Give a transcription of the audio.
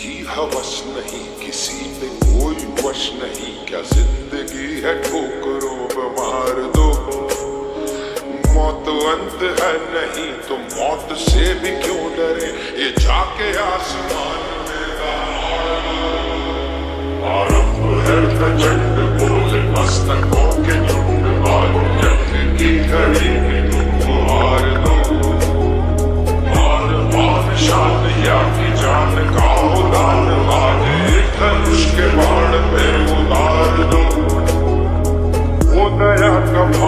की हवस नहीं, किसी पे कोई वश नहीं। क्या ज़िंदगी है ठोकरो मार दो? मौत अंत है नहीं तो मौत से भी क्यों डरे? ये जाके आसमान में आरंभ है प्रचंड come on.